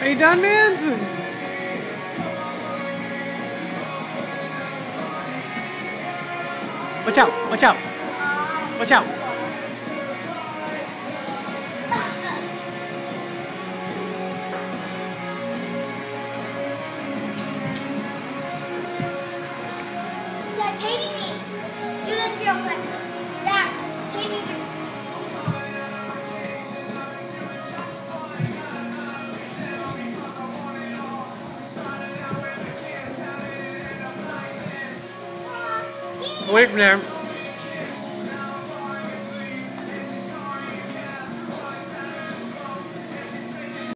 Are you done, man? Watch out! Watch out! Watch out! Dad, take me. Do this real quick. Away from there.